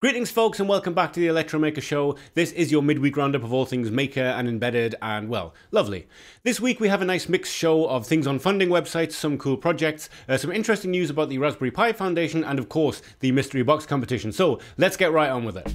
Greetings, folks, and welcome back to the Electromaker Show. This is your midweek roundup of all things Maker and embedded, and well, lovely. This week we have a nice mixed show of things on funding websites, some cool projects, uh, some interesting news about the Raspberry Pi Foundation, and of course, the mystery box competition. So let's get right on with it.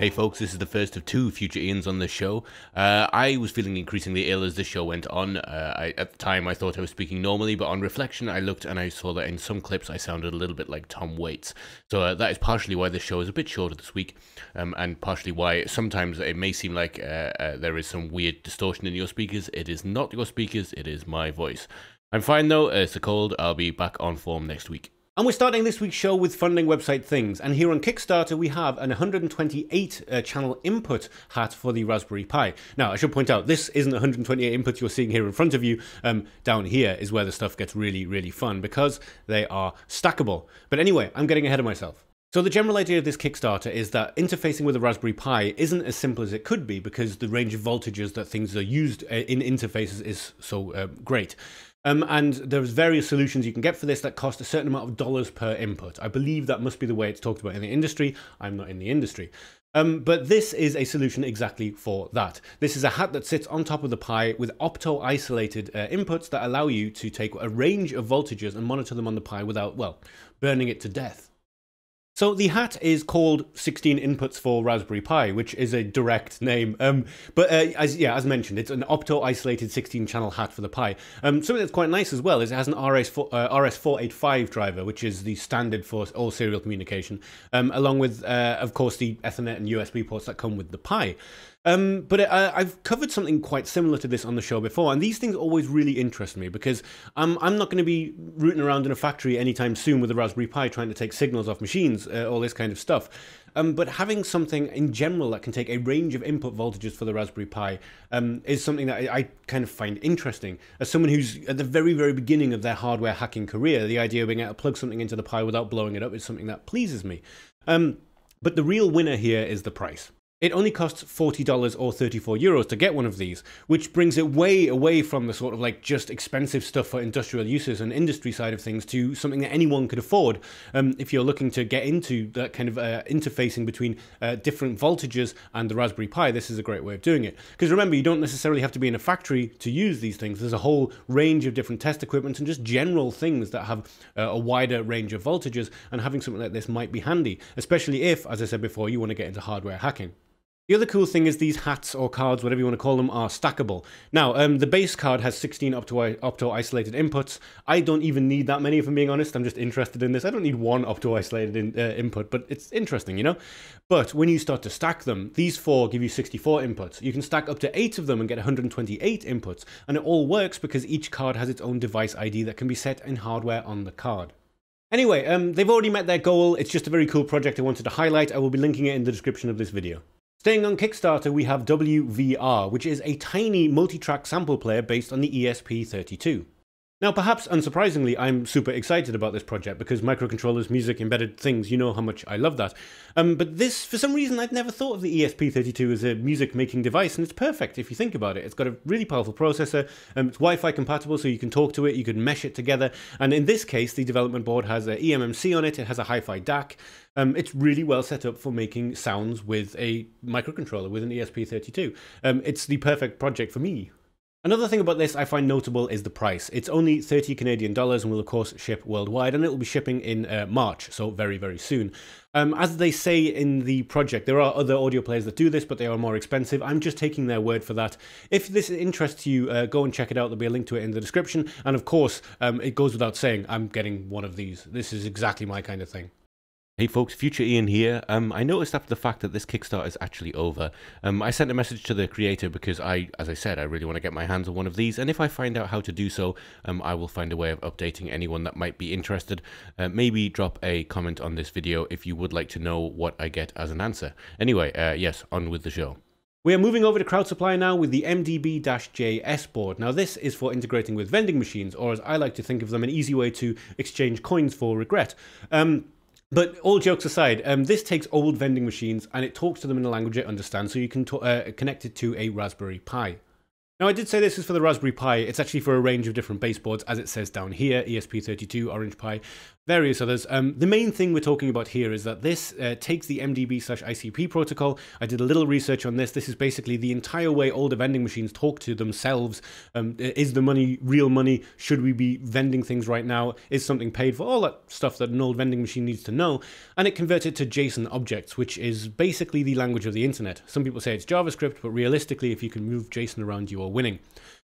Hey folks, this is the first of two future Ians on the show. Uh, I was feeling increasingly ill as the show went on. Uh, I, at the time, I thought I was speaking normally, but on reflection, I looked and I saw that in some clips I sounded a little bit like Tom Waits. So uh, that is partially why the show is a bit shorter this week, um, and partially why sometimes it may seem like uh, uh, there is some weird distortion in your speakers. It is not your speakers, it is my voice. I'm fine though, it's a cold. I'll be back on form next week. And we're starting this week's show with funding website things. And here on Kickstarter, we have an 128 uh, channel input hat for the Raspberry Pi. Now, I should point out, this isn't 128 inputs you're seeing here in front of you. Um, down here is where the stuff gets really, really fun because they are stackable. But anyway, I'm getting ahead of myself. So the general idea of this Kickstarter is that interfacing with a Raspberry Pi isn't as simple as it could be because the range of voltages that things are used uh, in interfaces is so uh, great. Um, and there's various solutions you can get for this that cost a certain amount of dollars per input. I believe that must be the way it's talked about in the industry. I'm not in the industry. Um, but this is a solution exactly for that. This is a hat that sits on top of the Pi with opto-isolated uh, inputs that allow you to take a range of voltages and monitor them on the Pi without, well, burning it to death. So the hat is called 16 inputs for Raspberry Pi, which is a direct name. Um, but uh, as yeah, as mentioned, it's an opto-isolated 16-channel hat for the Pi. Um, something that's quite nice as well is it has an RS4, uh, RS485 driver, which is the standard for all serial communication, um, along with, uh, of course, the Ethernet and USB ports that come with the Pi. Um, but uh, I've covered something quite similar to this on the show before, and these things always really interest me because I'm, I'm not going to be rooting around in a factory anytime soon with a Raspberry Pi trying to take signals off machines, uh, all this kind of stuff. Um, but having something in general that can take a range of input voltages for the Raspberry Pi um, is something that I, I, kind of find interesting. As someone who's at the very, very beginning of their hardware hacking career, the idea of being able to plug something into the Pi without blowing it up is something that pleases me. Um, but the real winner here is the price. It only costs $40 or 34 euros to get one of these, which brings it way away from the sort of like just expensive stuff for industrial uses and industry side of things to something that anyone could afford. Um, if you're looking to get into that kind of uh, interfacing between uh, different voltages and the Raspberry Pi, this is a great way of doing it. Because remember, you don't necessarily have to be in a factory to use these things. There's a whole range of different test equipment and just general things that have uh, a wider range of voltages, and having something like this might be handy, especially if, as I said before, you want to get into hardware hacking. The other cool thing is these hats or cards, whatever you want to call them, are stackable. Now, um, the base card has 16 opto-isolated inputs. I don't even need that many, if I'm being honest. I'm just interested in this. I don't need one opto-isolated in, uh, input, but it's interesting, you know? But when you start to stack them, these four give you 64 inputs. You can stack up to eight of them and get 128 inputs. And it all works because each card has its own device ID that can be set in hardware on the card. Anyway, um, they've already met their goal. It's just a very cool project I wanted to highlight. I will be linking it in the description of this video. Staying on Kickstarter, we have WVR, which is a tiny multi-track sample player based on the ESP32. Now, perhaps unsurprisingly, I'm super excited about this project because microcontrollers, music, embedded things, you know how much I love that. Um, but this, for some reason, I'd never thought of the ESP32 as a music making device, and it's perfect if you think about it. It's got a really powerful processor, um, it's Wi Fi compatible, so you can talk to it, you can mesh it together. And in this case, the development board has a eMMC on it, it has a Hi Fi DAC. Um, it's really well set up for making sounds with a microcontroller, with an ESP32. Um, it's the perfect project for me. Another thing about this I find notable is the price. It's only 30 Canadian dollars and will of course ship worldwide and it will be shipping in uh, March, so very very soon. Um, as they say in the project, there are other audio players that do this, but they are more expensive. I'm just taking their word for that. If this interests you, uh, go and check it out. There'll be a link to it in the description. And of course, um, it goes without saying, I'm getting one of these. This is exactly my kind of thing. Hey folks, Future Ian here. Um, I noticed after the fact that this Kickstarter is actually over, um, I sent a message to the creator because I, as I said, I really want to get my hands on one of these. And if I find out how to do so, um, I will find a way of updating anyone that might be interested. Uh, maybe drop a comment on this video if you would like to know what I get as an answer. Anyway, uh, yes, on with the show. We are moving over to Crowd Supply now with the MDB-JS board. Now this is for integrating with vending machines, or as I like to think of them, an easy way to exchange coins for regret. Um, but all jokes aside, um, this takes old vending machines and it talks to them in a language it understands, so you can uh, connect it to a Raspberry Pi. Now, I did say this is for the Raspberry Pi. It's actually for a range of different baseboards, as it says down here ESP32, Orange Pi, various others. Um, the main thing we're talking about here is that this uh, takes the MDB slash ICP protocol. I did a little research on this. This is basically the entire way older vending machines talk to themselves. Um, is the money real money? Should we be vending things right now? Is something paid for? All that stuff that an old vending machine needs to know. And it converts it to JSON objects, which is basically the language of the internet. Some people say it's JavaScript, but realistically, if you can move JSON around, you are winning.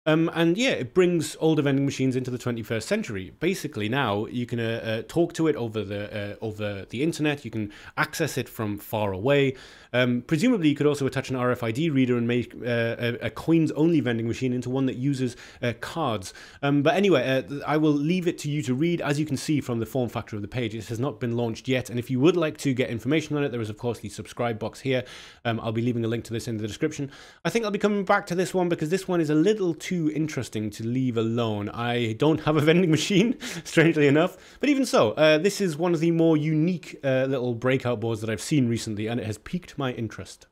Um, and yeah, it brings older vending machines into the 21st century. Basically, now you can uh, uh, talk to it over the uh, over the internet. You can access it from far away. Um, presumably, you could also attach an RFID reader and make uh, a, a coins-only vending machine into one that uses uh, cards. Um, but anyway, uh, I will leave it to you to read. As you can see from the form factor of the page, it has not been launched yet. And if you would like to get information on it, there is of course the subscribe box here. Um, I'll be leaving a link to this in the description. I think I'll be coming back to this one because this one is a little too interesting to leave alone. I don't have a vending machine, strangely enough, but even so, uh, this is one of the more unique uh, little breakout boards that I've seen recently, and it has piqued my interest.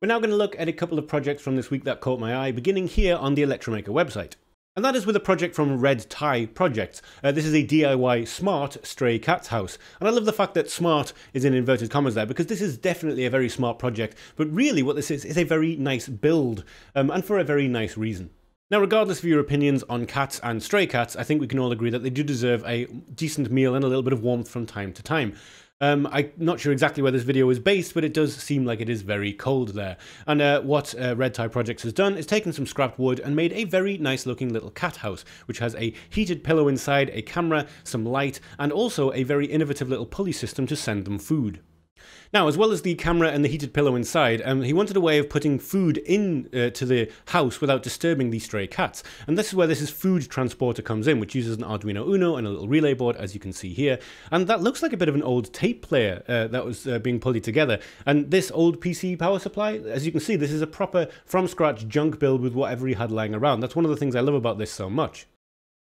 We're now going to look at a couple of projects from this week that caught my eye, beginning here on the Electromaker website. And that is with a project from Red Tie Projects. Uh, this is a DIY smart stray cats house. And I love the fact that smart is in inverted commas there because this is definitely a very smart project. But really, what this is, is a very nice build, um, and for a very nice reason. Now, regardless of your opinions on cats and stray cats, I think we can all agree that they do deserve a decent meal and a little bit of warmth from time to time. Um, I'm not sure exactly where this video is based, but it does seem like it is very cold there. And uh, what uh, Red Tie Projects has done is taken some scrap wood and made a very nice looking little cat house, which has a heated pillow inside, a camera, some light, and also a very innovative little pulley system to send them food. Now, as well as the camera and the heated pillow inside, um, he wanted a way of putting food in uh, the house without disturbing the stray cats. And this is where this is food transporter comes in, which uses an Arduino Uno and a little relay board, as you can see here. And that looks like a bit of an old tape player uh, that was uh, being pulled together. And this old PC power supply, as you can see, this is a proper from scratch junk build with whatever he had lying around. That's one of the things I love about this so much.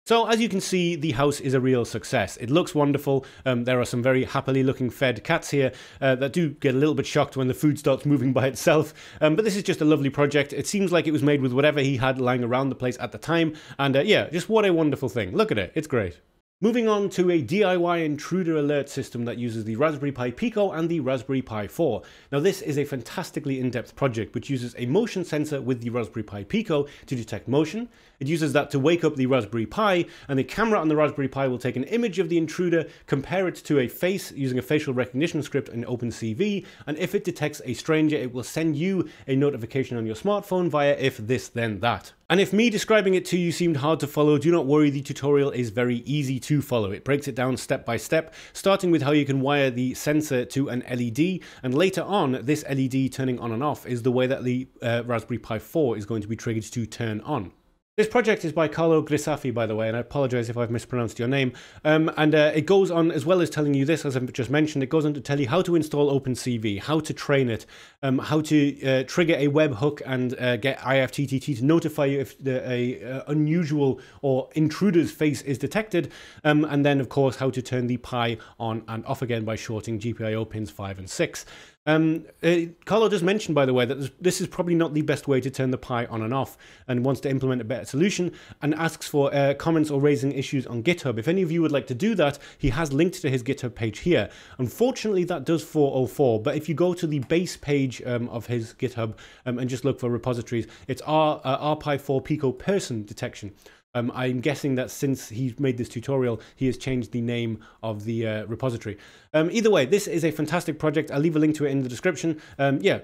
So as you can see, the house is a real success. It looks wonderful. Um, there are some very happily looking fed cats here uh, that do get a little bit shocked when the food starts moving by itself. Um, but this is just a lovely project. It seems like it was made with whatever he had lying around the place at the time. And uh, yeah, just what a wonderful thing. Look at it. It's great. Moving on to a DIY intruder alert system that uses the Raspberry Pi Pico and the Raspberry Pi 4. Now this is a fantastically in-depth project which uses a motion sensor with the Raspberry Pi Pico to detect motion. It uses that to wake up the Raspberry Pi and the camera on the Raspberry Pi will take an image of the intruder, compare it to a face using a facial recognition script in OpenCV and if it detects a stranger it will send you a notification on your smartphone via if this then that. And if me describing it to you seemed hard to follow, do not worry, the tutorial is very easy to follow. It breaks it down step by step, starting with how you can wire the sensor to an LED, and later on, this LED turning on and off is the way that the uh, Raspberry Pi 4 is going to be triggered to turn on. This project is by Carlo Grisafi, by the way, and I apologize if I've mispronounced your name. Um, and uh, it goes on, as well as telling you this, as I've just mentioned, it goes on to tell you how to install OpenCV, how to train it, um, how to uh, trigger a webhook and uh, get IFTTT to notify you if the, a uh, unusual or intruder's face is detected, um, and then, of course, how to turn the Pi on and off again by shorting GPIO pins 5 and 6. Um, uh, Carlo just mentioned, by the way, that this is probably not the best way to turn the Pi on and off and wants to implement a better solution and asks for uh, comments or raising issues on GitHub. If any of you would like to do that, he has linked to his GitHub page here. Unfortunately, that does 404, but if you go to the base page um, of his GitHub um, and just look for repositories, it's R, uh, RPi4 Pico person detection. Um, I'm guessing that since he made this tutorial, he has changed the name of the uh, repository. Um, either way, this is a fantastic project. I'll leave a link to it in the description. Um, yeah,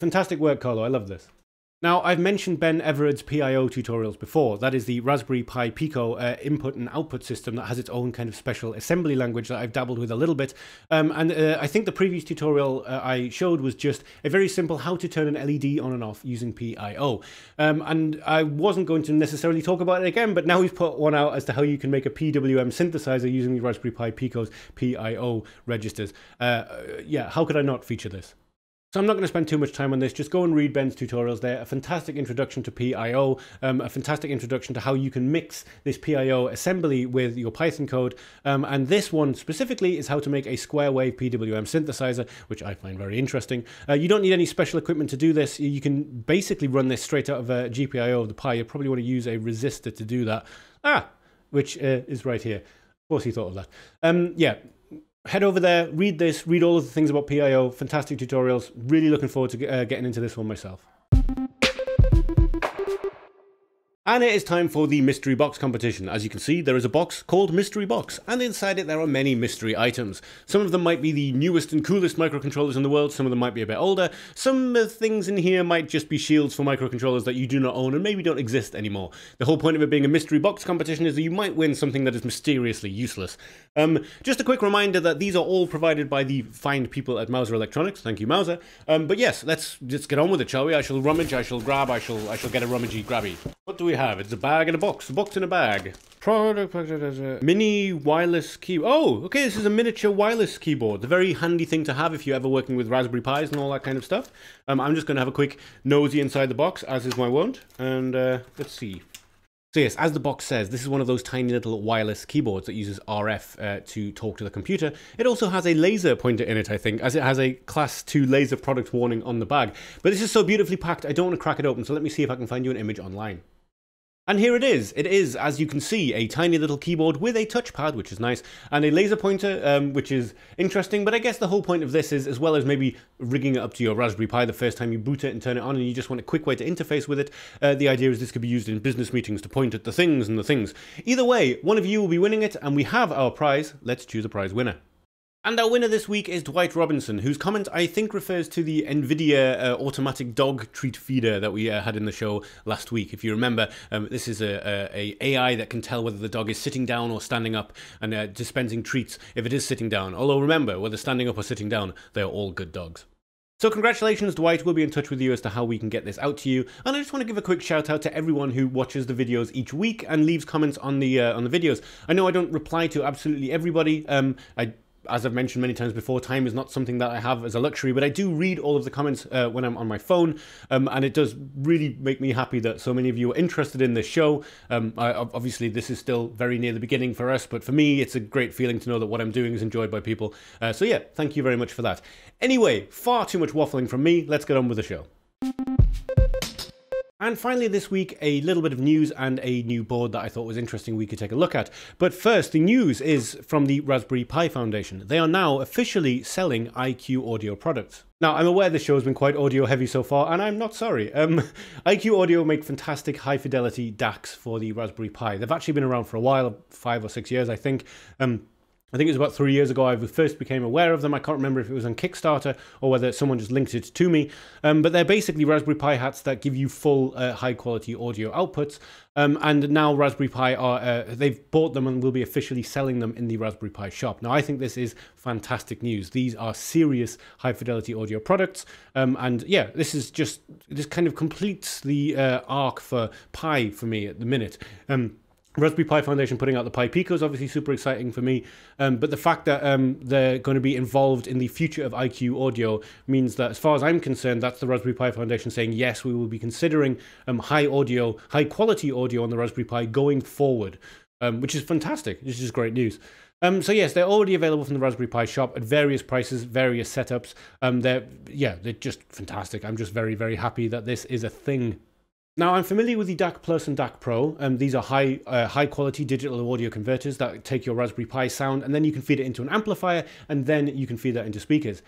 fantastic work, Carlo. I love this. Now, I've mentioned Ben Everard's PIO tutorials before. That is the Raspberry Pi Pico uh, input and output system that has its own kind of special assembly language that I've dabbled with a little bit. Um, and uh, I think the previous tutorial uh, I showed was just a very simple how to turn an LED on and off using PIO. Um, and I wasn't going to necessarily talk about it again, but now we've put one out as to how you can make a PWM synthesizer using the Raspberry Pi Pico's PIO registers. Uh, uh, yeah, how could I not feature this? So I'm not going to spend too much time on this. Just go and read Ben's tutorials there. A fantastic introduction to PIO, um, a fantastic introduction to how you can mix this PIO assembly with your Python code. Um, and this one specifically is how to make a square wave PWM synthesizer, which I find very interesting. Uh, you don't need any special equipment to do this. You can basically run this straight out of a GPIO of the Pi. You probably want to use a resistor to do that. Ah, which uh, is right here. Of course, he thought of that. Um, yeah, head over there, read this, read all of the things about PIO. Fantastic tutorials. Really looking forward to uh, getting into this one myself. And it is time for the mystery box competition. As you can see, there is a box called Mystery Box, and inside it there are many mystery items. Some of them might be the newest and coolest microcontrollers in the world, some of them might be a bit older, some of the things in here might just be shields for microcontrollers that you do not own and maybe don't exist anymore. The whole point of it being a mystery box competition is that you might win something that is mysteriously useless. Um, just a quick reminder that these are all provided by the fine people at Mouser Electronics. Thank you, Mouser. Um, but yes, let's just get on with it, shall we? I shall rummage, I shall grab, I shall, I shall get a rummagey grabby. What do we have? It's a bag and a box. A box and a bag. Product mini wireless key. Oh, okay. This is a miniature wireless keyboard. The very handy thing to have if you're ever working with Raspberry Pis and all that kind of stuff. Um, I'm just going to have a quick nosy inside the box, as is my wont. And uh, let's see. So yes, as the box says, this is one of those tiny little wireless keyboards that uses RF uh, to talk to the computer. It also has a laser pointer in it, I think, as it has a class 2 laser product warning on the bag. But this is so beautifully packed, I don't want to crack it open, so let me see if I can find you an image online. And here it is. It is, as you can see, a tiny little keyboard with a touchpad, which is nice, and a laser pointer, um, which is interesting. But I guess the whole point of this is, as well as maybe rigging it up to your Raspberry Pi the first time you boot it and turn it on, and you just want a quick way to interface with it, uh, the idea is this could be used in business meetings to point at the things and the things. Either way, one of you will be winning it, and we have our prize. Let's choose a prize winner. And our winner this week is Dwight Robinson, whose comment I think refers to the NVIDIA uh, automatic dog treat feeder that we uh, had in the show last week. If you remember, um, this is a, a, a, AI that can tell whether the dog is sitting down or standing up and uh, dispensing treats if it is sitting down. Although remember, whether standing up or sitting down, they are all good dogs. So congratulations, Dwight. We'll be in touch with you as to how we can get this out to you. And I just want to give a quick shout out to everyone who watches the videos each week and leaves comments on the uh, on the videos. I know I don't reply to absolutely everybody. Um, I as I've mentioned many times before, time is not something that I have as a luxury, but I do read all of the comments uh, when I'm on my phone, um, and it does really make me happy that so many of you are interested in this show. Um, I, obviously, this is still very near the beginning for us, but for me, it's a great feeling to know that what I'm doing is enjoyed by people. Uh, so, yeah, thank you very much for that. Anyway, far too much waffling from me. Let's get on with the show. And finally, this week, a little bit of news and a new board that I thought was interesting we could take a look at. But first, the news is from the Raspberry Pi Foundation. They are now officially selling IQaudio products. Now, I'm aware this show has been quite audio heavy so far, and I'm not sorry. Um, IQaudio make fantastic high fidelity DACs for the Raspberry Pi. They've actually been around for a while, five or six years, I think. Um, I think it was about three years ago I first became aware of them. I can't remember if it was on Kickstarter or whether someone just linked it to me. Um, but they're basically Raspberry Pi hats that give you full uh, high quality audio outputs. Um, and now Raspberry Pi are, uh, they've bought them and will be officially selling them in the Raspberry Pi shop. Now, I think this is fantastic news. These are serious high fidelity audio products. Um, and yeah, this is just, this kind of completes the uh, arc for Pi for me at the minute. Um, Raspberry Pi Foundation putting out the Pi Pico is obviously super exciting for me, um, but the fact that um, they're going to be involved in the future of IQaudio means that, as far as I'm concerned, that's the Raspberry Pi Foundation saying yes, we will be considering um, high audio, high quality audio on the Raspberry Pi going forward, um, which is fantastic. This is great news. Um, so yes, they're already available from the Raspberry Pi shop at various prices, various setups. Um, they're yeah, they're just fantastic. I'm just very very happy that this is a thing now, I'm familiar with the DAC Plus and DAC Pro. Um, these are high, uh, high quality digital audio converters that take your Raspberry Pi sound and then you can feed it into an amplifier and then you can feed that into speakers.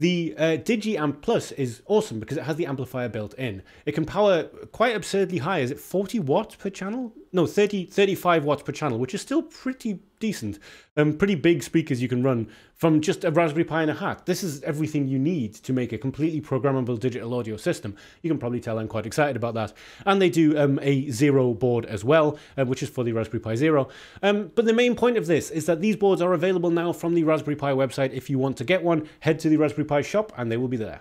The uh, DigiAmp Plus is awesome because it has the amplifier built in. It can power quite absurdly high. Is it 40 watts per channel? No, 30, 35 watts per channel, which is still pretty decent. Um, pretty big speakers you can run from just a Raspberry Pi and a hat. This is everything you need to make a completely programmable digital audio system. You can probably tell I'm quite excited about that. And they do um, a Zero board as well, uh, which is for the Raspberry Pi Zero. Um, but the main point of this is that these boards are available now from the Raspberry Pi website. If you want to get one, head to the Raspberry Pi shop and they will be there.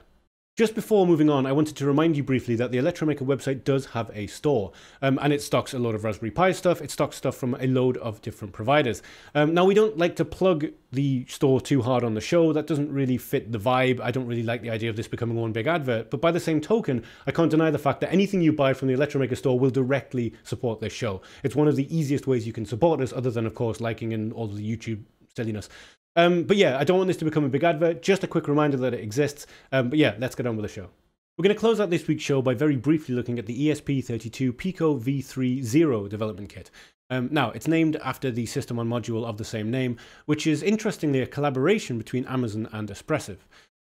Just before moving on, I wanted to remind you briefly that the Electromaker website does have a store, um, and it stocks a load of Raspberry Pi stuff. It stocks stuff from a load of different providers. Um, now, we don't like to plug the store too hard on the show. That doesn't really fit the vibe. I don't really like the idea of this becoming one big advert. But by the same token, I can't deny the fact that anything you buy from the Electromaker store will directly support this show. It's one of the easiest ways you can support us, other than, of course, liking and all the YouTube silliness. Um, but yeah, I don't want this to become a big advert. Just a quick reminder that it exists. Um, but yeah, let's get on with the show. We're going to close out this week's show by very briefly looking at the ESP32 Pico V30 development kit. Um, now, it's named after the system on module of the same name, which is interestingly a collaboration between Amazon and Espressif.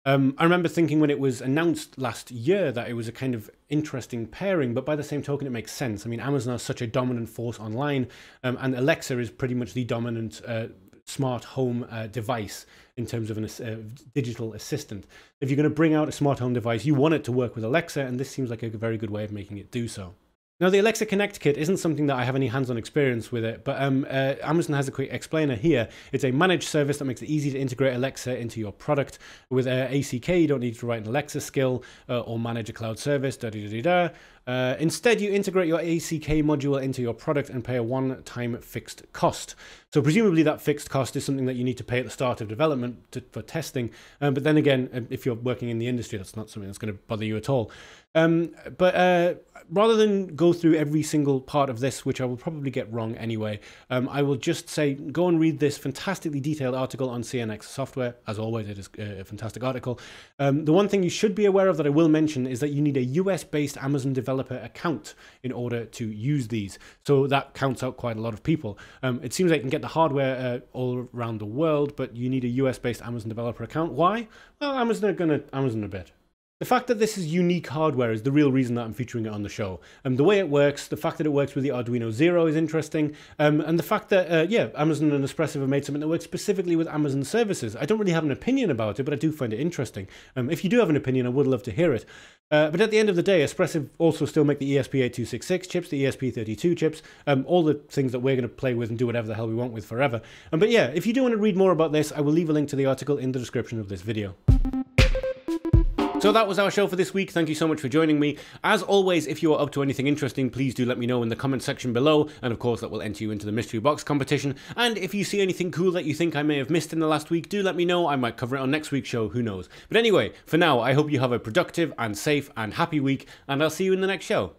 Um, I remember thinking when it was announced last year that it was a kind of interesting pairing, but by the same token, it makes sense. I mean, Amazon is such a dominant force online, um, and Alexa is pretty much the dominant uh, smart home uh, device in terms of a uh, digital assistant. If you're going to bring out a smart home device, you want it to work with Alexa, and this seems like a very good way of making it do so. Now, the Alexa Connect kit isn't something that I have any hands-on experience with it, but um, uh, Amazon has a quick explainer here. It's a managed service that makes it easy to integrate Alexa into your product. With uh, ACK, you don't need to write an Alexa skill uh, or manage a cloud service. Da, da, da, da. Uh, instead, you integrate your ACK module into your product and pay a one-time fixed cost. So presumably that fixed cost is something that you need to pay at the start of development to, for testing. Um, but then again, um, if you're working in the industry, that's not something that's going to bother you at all. Um, but uh, rather than go through every single part of this, which I will probably get wrong anyway, um, I will just say go and read this fantastically detailed article on CNX software. As always, it is a fantastic article. Um, the one thing you should be aware of that I will mention is that you need a US based Amazon developer account in order to use these. So that counts out quite a lot of people. Um, it seems like you can get the hardware uh, all around the world, but you need a US based Amazon developer account. Why? Well, Amazon are to Amazon a bit. The fact that this is unique hardware is the real reason that I'm featuring it on the show. Um, the way it works, the fact that it works with the Arduino Zero is interesting, um, and the fact that, uh, yeah, Amazon and Espressif have made something that works specifically with Amazon services. I don't really have an opinion about it, but I do find it interesting. Um, if you do have an opinion, I would love to hear it. Uh, but at the end of the day, Espressif also still make the ESP8266 chips, the ESP32 chips, um, all the things that we're going to play with and do whatever the hell we want with forever. Um, but yeah, if you do want to read more about this, I will leave a link to the article in the description of this video. So that was our show for this week. Thank you so much for joining me. As always, if you are up to anything interesting, please do let me know in the comment section below. And of course, that will enter you into the mystery box competition. And if you see anything cool that you think I may have missed in the last week, do let me know. I might cover it on next week's show. Who knows? But anyway, for now, I hope you have a productive and safe and happy week. And I'll see you in the next show.